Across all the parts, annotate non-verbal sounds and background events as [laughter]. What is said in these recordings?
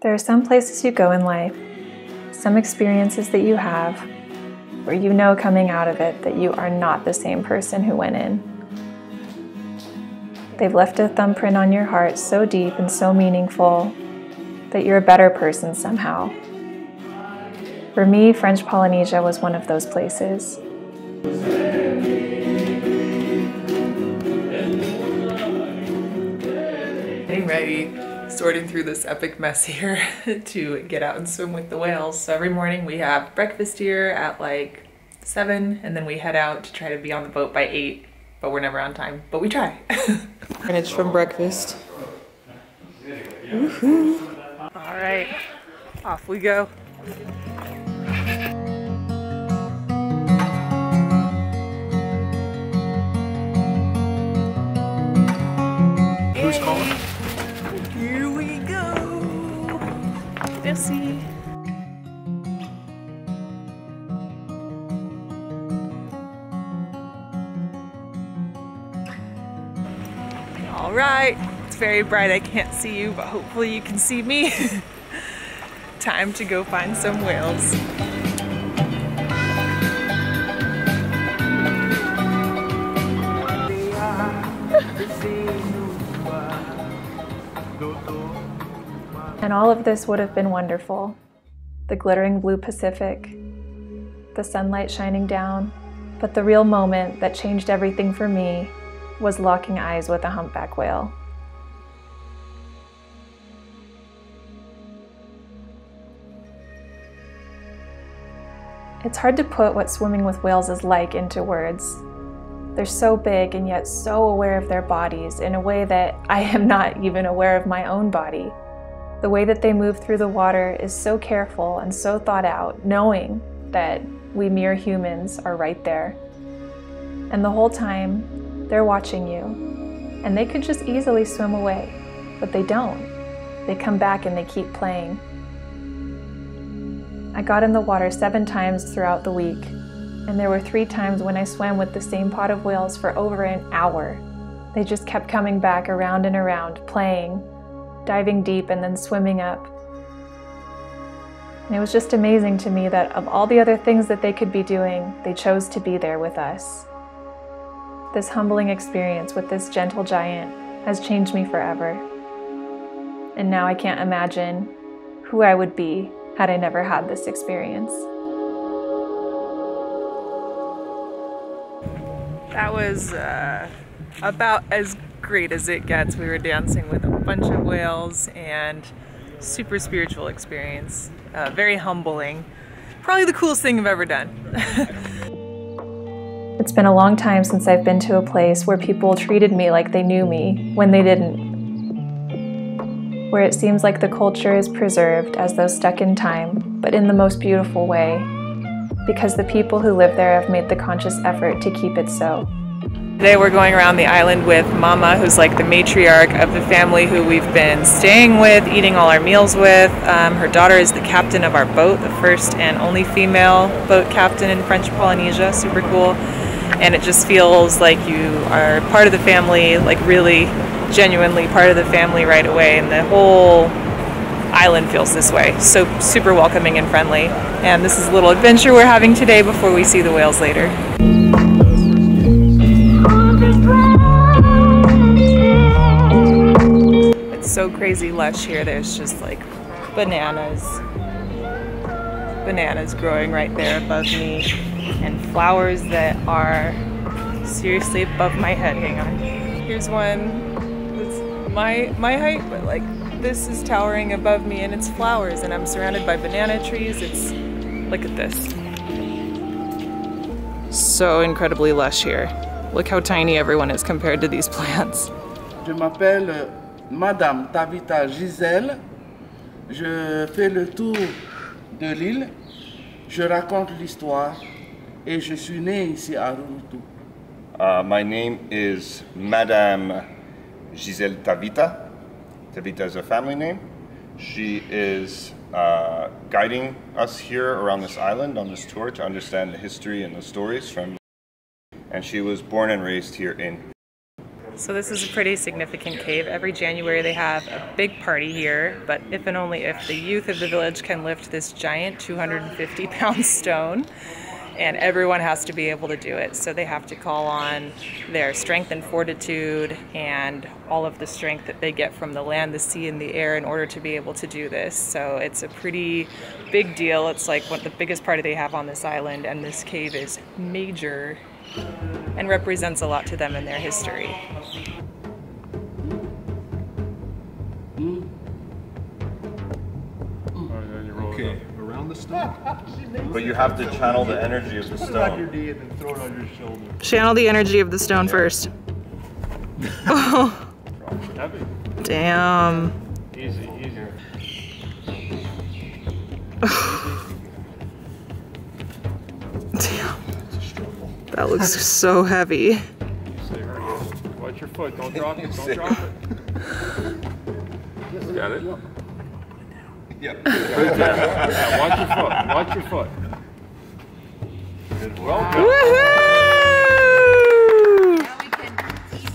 There are some places you go in life, some experiences that you have, where you know coming out of it that you are not the same person who went in. They've left a thumbprint on your heart so deep and so meaningful that you're a better person somehow. For me, French Polynesia was one of those places. Getting ready, sorting through this epic mess here [laughs] to get out and swim with the whales. So every morning we have breakfast here at like seven, and then we head out to try to be on the boat by eight, but we're never on time, but we try. [laughs] and it's from breakfast. All right, off we go. All right, it's very bright. I can't see you, but hopefully you can see me. [laughs] Time to go find some whales. [laughs] And all of this would have been wonderful. The glittering blue Pacific, the sunlight shining down, but the real moment that changed everything for me was locking eyes with a humpback whale. It's hard to put what swimming with whales is like into words. They're so big and yet so aware of their bodies in a way that I am not even aware of my own body. The way that they move through the water is so careful and so thought out, knowing that we mere humans are right there. And the whole time, they're watching you. And they could just easily swim away, but they don't. They come back and they keep playing. I got in the water seven times throughout the week, and there were three times when I swam with the same pot of whales for over an hour. They just kept coming back around and around, playing, diving deep, and then swimming up. And it was just amazing to me that of all the other things that they could be doing, they chose to be there with us. This humbling experience with this gentle giant has changed me forever. And now I can't imagine who I would be had I never had this experience. That was uh, about as great as it gets. We were dancing with a bunch of whales and super spiritual experience. Uh, very humbling. Probably the coolest thing I've ever done. [laughs] it's been a long time since I've been to a place where people treated me like they knew me when they didn't. Where it seems like the culture is preserved as though stuck in time, but in the most beautiful way, because the people who live there have made the conscious effort to keep it so. Today we're going around the island with Mama, who's like the matriarch of the family who we've been staying with, eating all our meals with. Um, her daughter is the captain of our boat, the first and only female boat captain in French Polynesia. Super cool. And it just feels like you are part of the family, like really genuinely part of the family right away. And the whole island feels this way. So super welcoming and friendly. And this is a little adventure we're having today before we see the whales later. It's so crazy lush here. There's just like bananas. Bananas growing right there above me. And flowers that are seriously above my head. Hang on. Here's one that's my my height, but like this is towering above me and it's flowers and I'm surrounded by banana trees. It's look at this. So incredibly lush here. Look how tiny everyone is compared to these [laughs] plants. Je m'appelle Madame Tavita Gisèle. Je fais le tour de l'île. Je raconte l'histoire et je suis né ici à Rurutu. Uh, my name is Madame Giselle Tavita. Tavita is a family name. She is uh, guiding us here around this island on this tour to understand the history and the stories from. And she was born and raised here in. So this is a pretty significant cave. Every January they have a big party here, but if and only if the youth of the village can lift this giant 250 pound stone and everyone has to be able to do it. So they have to call on their strength and fortitude and all of the strength that they get from the land, the sea, and the air in order to be able to do this. So it's a pretty big deal. It's like what the biggest party they have on this island, and this cave is major and represents a lot to them in their history. Okay. Around the stone. But you have to channel the energy of the Put it on your stone. knee and then throw it on your shoulder. Channel the energy of the stone first. Heavy. [laughs] Damn. Easy, easy. [laughs] That looks so heavy. Stay right here. Watch your foot. Don't drop it. Don't [laughs] drop it. Got it? Yep. Yeah, watch your foot. Watch your foot. Well done.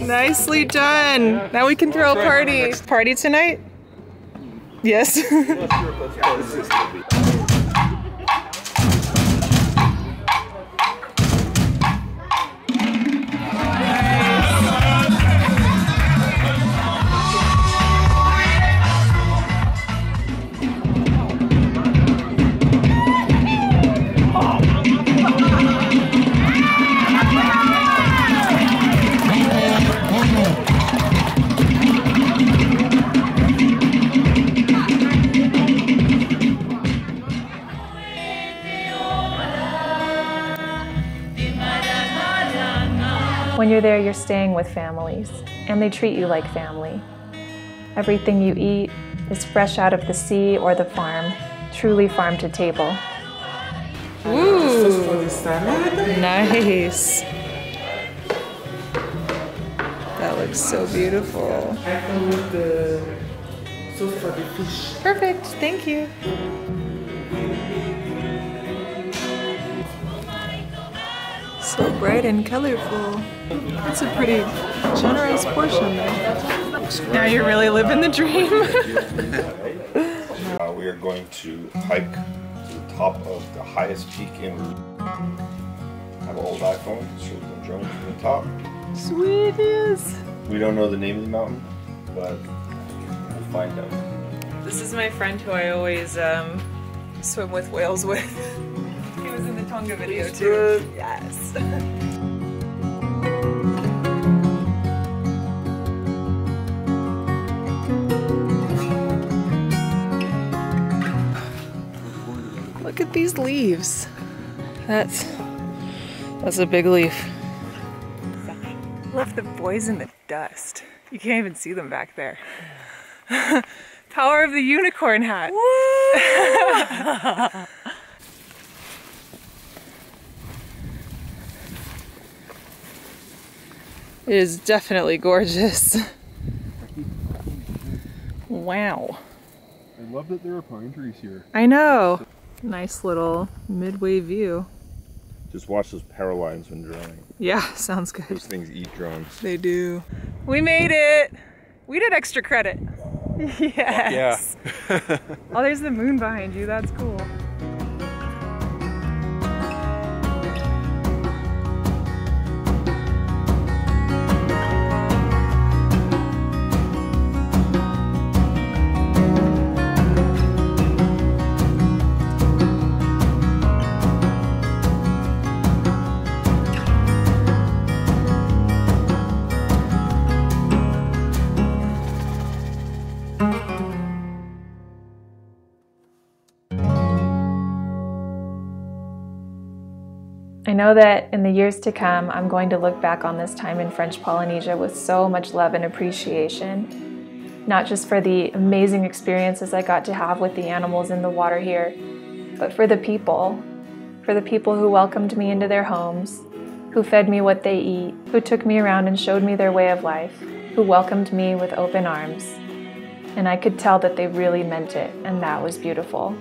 Woohoo! Nicely done. Now we can throw a party. Party tonight? Yes. When you're there, you're staying with families, and they treat you like family. Everything you eat is fresh out of the sea or the farm, truly farm to table. Ooh. Nice. That looks so beautiful. I come with the sauce for the fish. Perfect. Thank you. So bright and colorful. That's a pretty generous portion there. Now you're really living the dream. [laughs] Uh, we are going to hike to the top of the highest peak in I have an old iPhone, so the drone from the top. Sweet is. We don't know the name of the mountain, but we'll find out. This is my friend who I always um, swim with whales with. [laughs] he was in the Tonga video too. Yes. [laughs] Look at these leaves. That's that's a big leaf. Left the boys in the dust. You can't even see them back there. [laughs] Power of the unicorn hat. [laughs] it is definitely gorgeous. Wow. I love that there are pine trees here. I know. Nice little midway view. Just watch those power lines when drawing. Yeah, [laughs] sounds good. Those things eat drones. They do. We made it. We did extra credit. [laughs] Yes. Yeah. [laughs] oh, there's the moon behind you. That's cool. I know that in the years to come, I'm going to look back on this time in French Polynesia with so much love and appreciation. Not just for the amazing experiences I got to have with the animals in the water here, but for the people. For the people who welcomed me into their homes, who fed me what they eat, who took me around and showed me their way of life, who welcomed me with open arms. And I could tell that they really meant it, and that was beautiful.